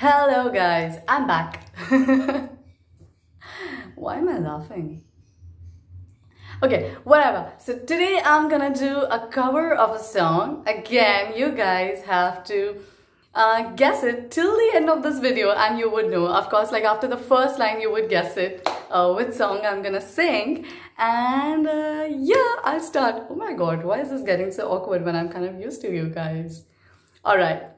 Hello guys, I'm back. Why am I laughing? Okay, whatever. So today I'm gonna do a cover of a song. Again, you guys have to uh, guess it till the end of this video and you would know. Of course, like after the first line you would guess it, uh, which song I'm gonna sing. And uh, yeah, I'll start. Oh my god, why is this getting so awkward when I'm kind of used to you guys? Alright.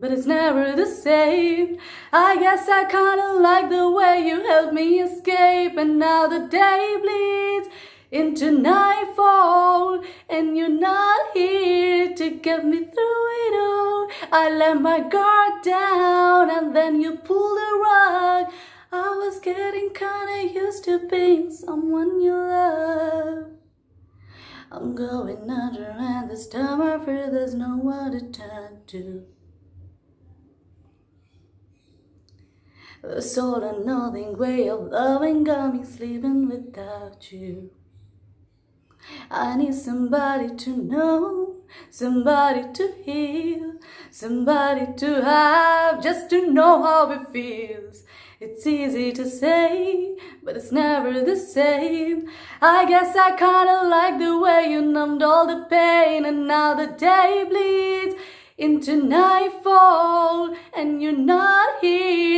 but it's never the same. I guess I kinda like the way you helped me escape, and now the day bleeds into nightfall, and you're not here to get me through it all. I let my guard down, and then you pulled the rug. I was getting kinda used to being someone you love. I'm going under, and this time I fear there's no one to turn to. A sort of nothing way of loving got me sleeping without you. I need somebody to know, somebody to heal, somebody to have, just to know how it feels. It's easy to say, but it's never the same. I guess I kinda like the way you numbed all the pain, and now the day bleeds into nightfall and you're not here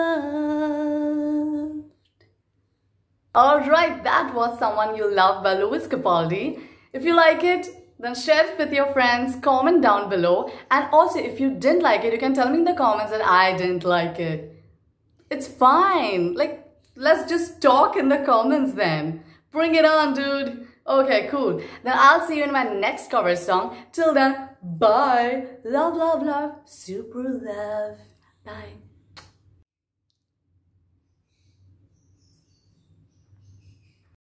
Alright, that was Someone You Love by Lewis Capaldi. If you like it, then share it with your friends, comment down below. And also, if you didn't like it, you can tell me in the comments that I didn't like it. It's fine. Like, let's just talk in the comments then. Bring it on, dude. Okay, cool. Then I'll see you in my next cover song. Till then, bye. Love, love, love. Super love. Bye.